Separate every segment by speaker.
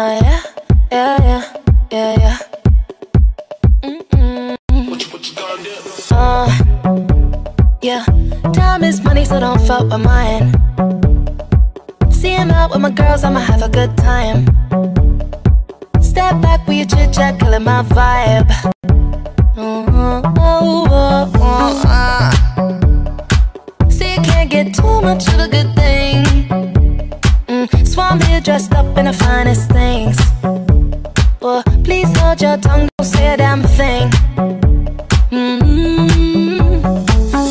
Speaker 1: Oh yeah, yeah, yeah, yeah, yeah. Mm-mm.
Speaker 2: What you, what you gonna do?
Speaker 1: Uh, yeah. Time is money, so don't fuck with mine. Seeing out with my girls, I'ma have a good time. Step back with your chit chat, killing my vibe. Mm-hmm. Oh, oh, oh, uh. See, you can't get too much of a good I'm here dressed up in the finest things. Well, please hold your tongue, don't say a damn thing. Mm-hmm.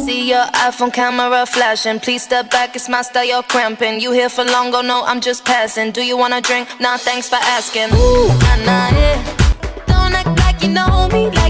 Speaker 1: See your iPhone camera flashing. Please step back, it's my style, you're cramping. You here for long, go no, I'm just passing. Do you wanna drink? Nah, thanks for asking. Ooh, nah, nah, yeah. Don't act like you know me, like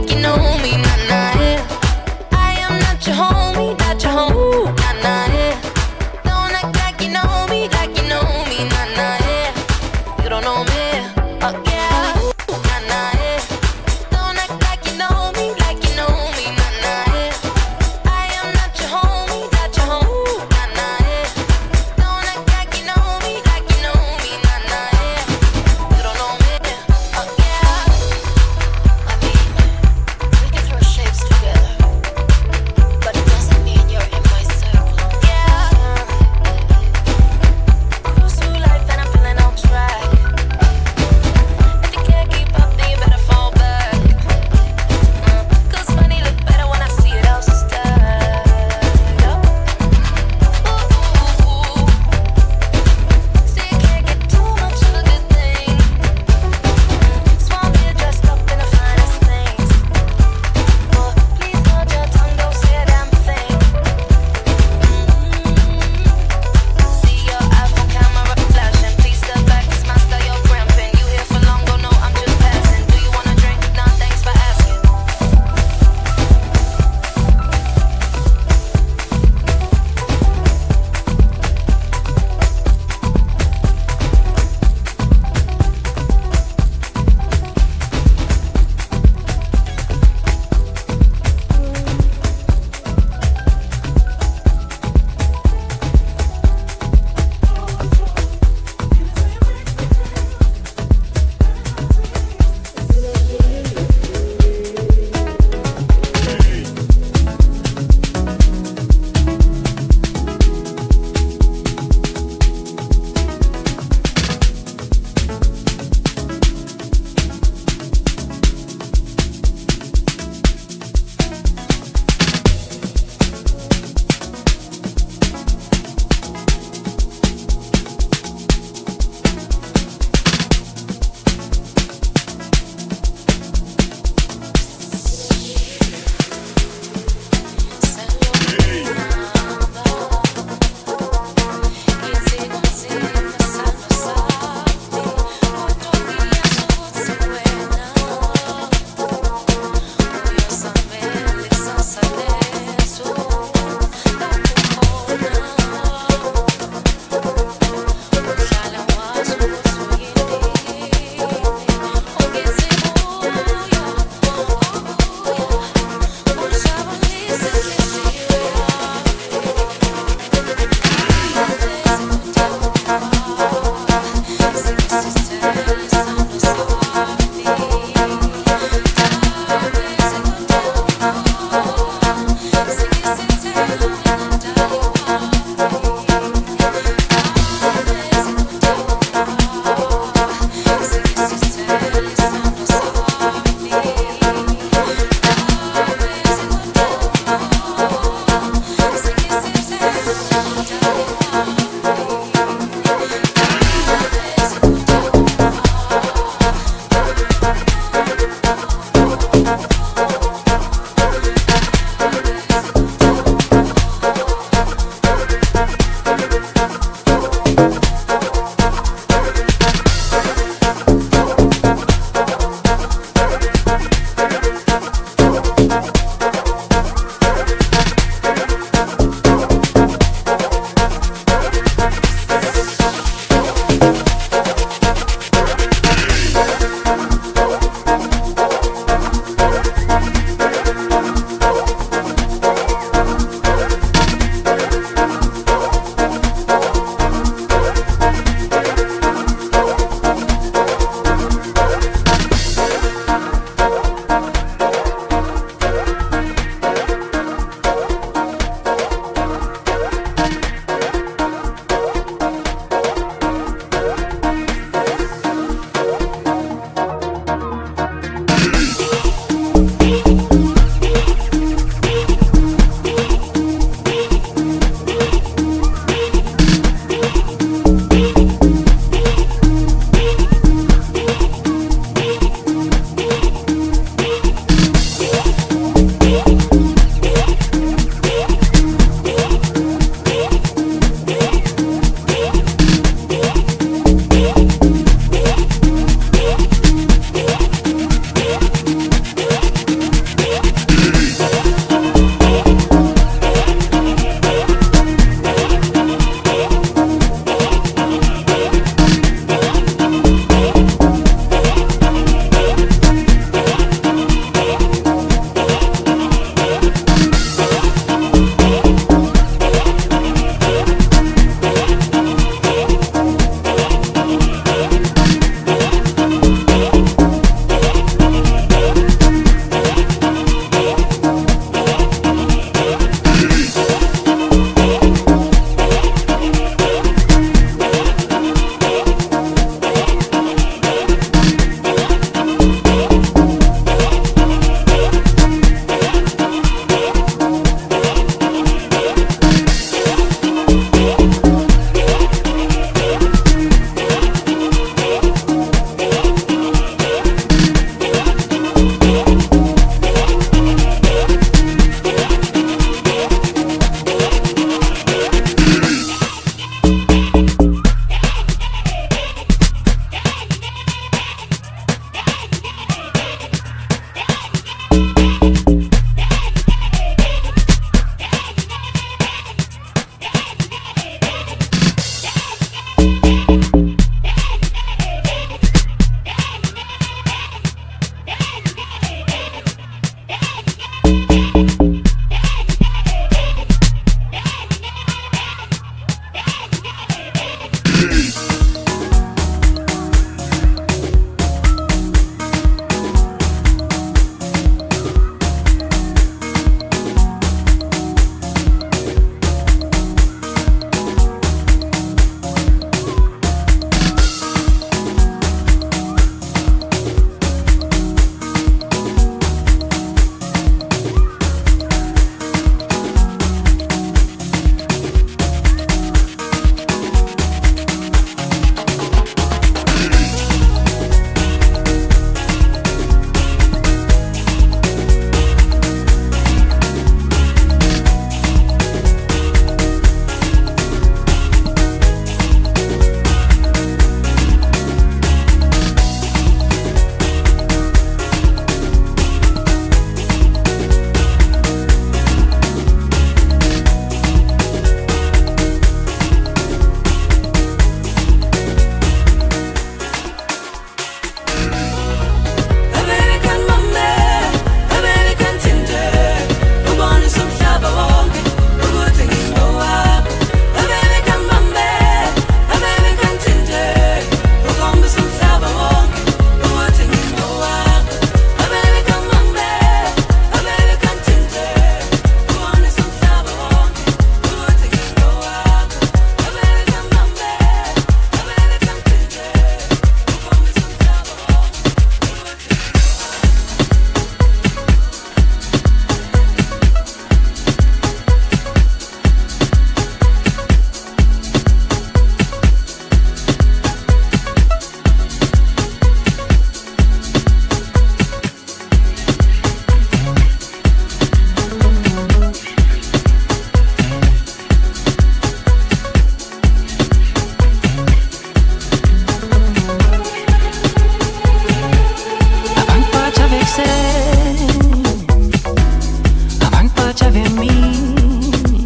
Speaker 1: baciavi a mí,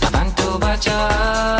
Speaker 1: ma
Speaker 2: quanto baciavi.